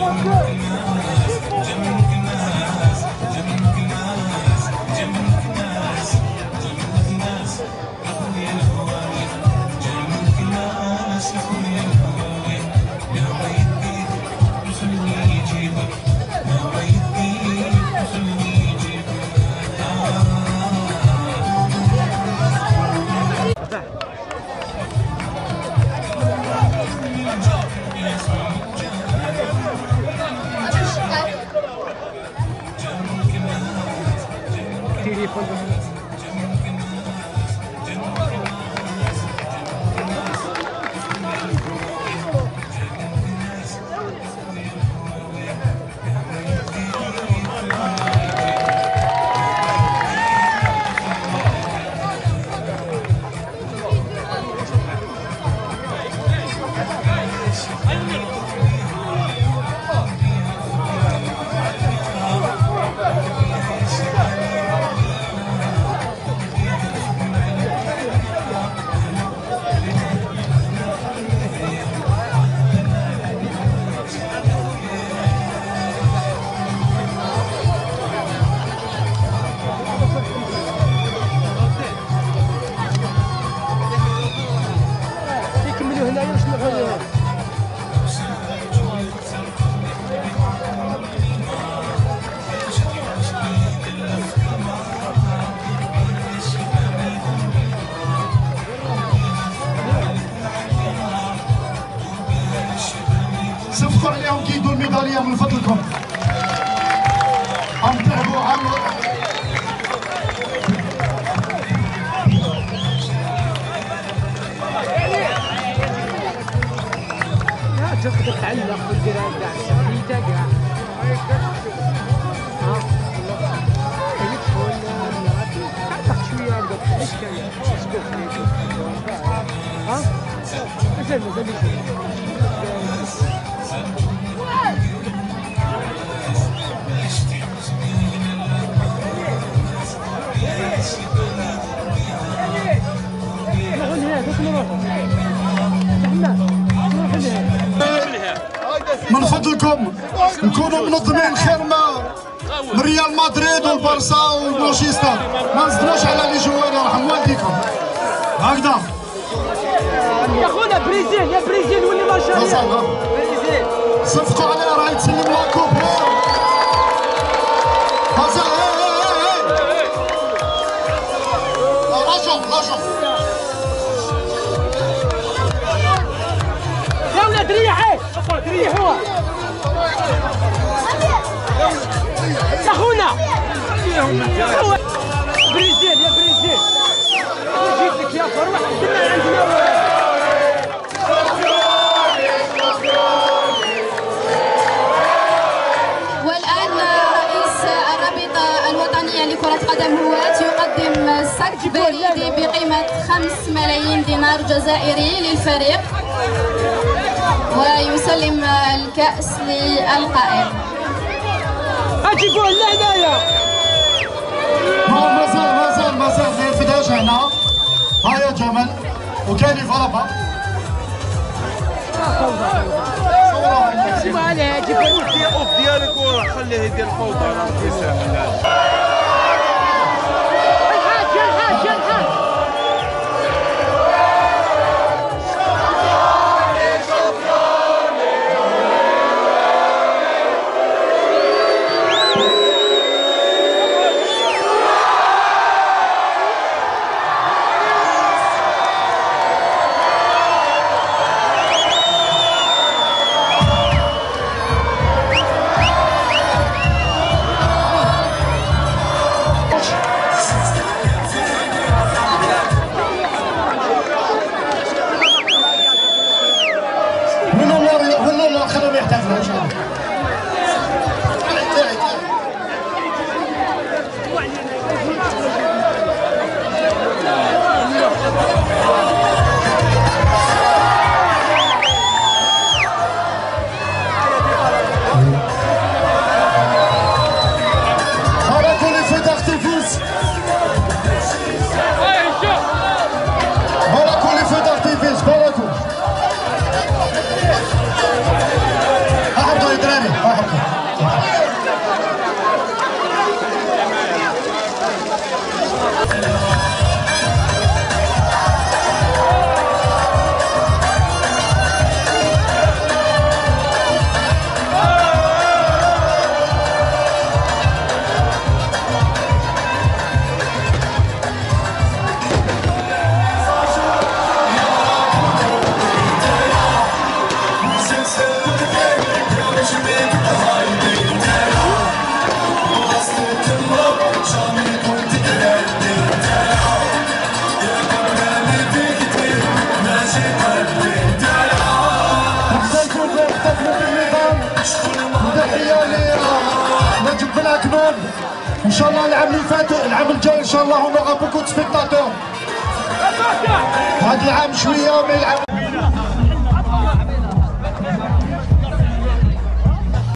more trips. CD 本当に。I'm gonna من فضلكم. عم تعبوا عم تقدر تعلق ها من فضلكم نكونوا منظمين خير ما من ريال مدريد والبارسا ومانشستر. ما نصدموش على les joueurs يرحم والديكم هكذا. يا خونا بريزيل يا بريزيل واللي ما شاء مازال الله ها؟ بريزيل. صفقوا عليه راه يتسلم la coupe مازال بريزيل يا بريزيل. جيت لك يا فروح عندنا عندنا والآن رئيس الرابطة الوطنية لكرة قدم هواة يقدم صك بريدي بقيمة 5 ملايين دينار جزائري للفريق ويسلم الكأس للقائد أجي قول لهنايا ما فرابا اسمع عليها أجي قول في أوف ديالك وروح خليه يدير راه في ساحل الشباب إن شاء الله العام اللي فات العام الجاي إن شاء الله il y aura beaucoup spectateurs هذا العام شوية mais العام.